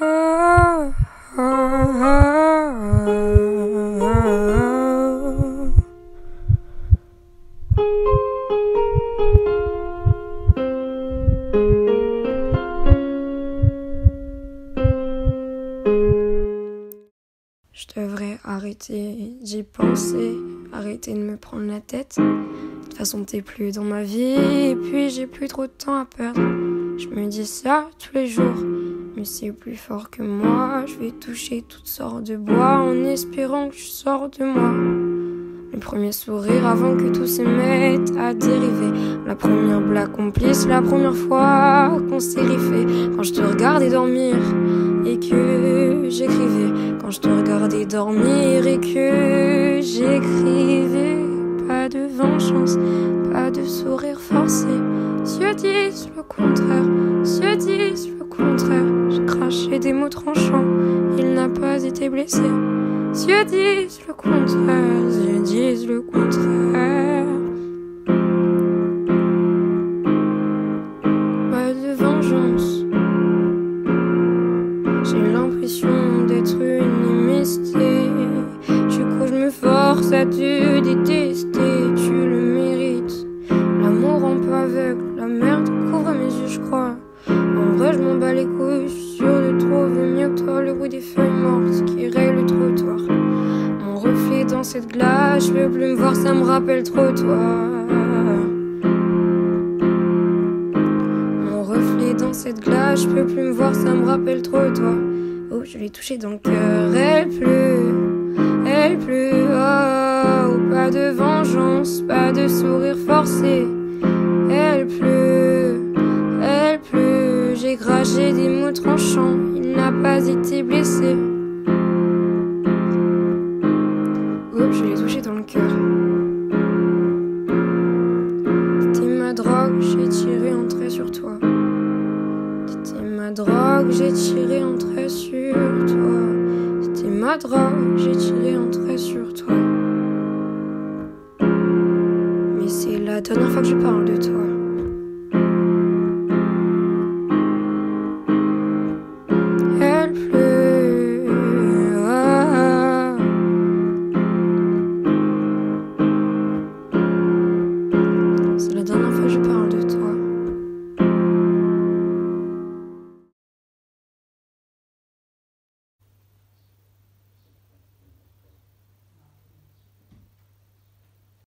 Je devrais arrêter d'y penser, arrêter de me prendre la tête. De toute façon, t'es plus dans ma vie, et puis j'ai plus trop de temps à perdre. Je me dis ça tous les jours, mais c'est plus fort que moi. Je vais toucher toutes sortes de bois en espérant que je sors de moi. Le premier sourire avant que tout se mette à dériver. La première blague complice, la première fois qu'on s'est riffé. Quand je te regardais dormir et que j'écrivais. Quand je te regardais dormir et que j'écrivais. Pas de vengeance, pas de sourire forcé. Cieux disent le contraire, cieux disent le contraire. Craché des mots tranchants, il n'a pas été blessé. Cieux disent le contraire, cieux disent le contraire. Pas de vengeance. J'ai l'impression d'être une imestée. Du coup, je me force à te détester. Tu le mérites. L'amour rend pas aveugle. La merde couvre mes yeux, je crois. En vrai, je m'en bats les couilles. Que toi le bruit des feuilles mortes qui rayent le trottoir. Mon reflet dans cette glace, je veux plus me voir, ça me rappelle trop toi. Mon reflet dans cette glace, je peux plus me voir, ça me rappelle trop toi. Oh, je l'ai touché dans le cœur, elle pleut, elle pleut. Oh, pas de vengeance, pas de sourire forcé. Elle pleut, elle pleut. J'ai craché des mots tranchants, n'a pas été blessé. Oh, je l'ai touché dans le cœur. T'étais ma drogue, j'ai tiré un trait sur toi. T'étais ma drogue, j'ai tiré un trait sur toi. T'étais ma drogue, j'ai tiré un trait sur toi. Mais c'est la dernière fois que je parle de toi.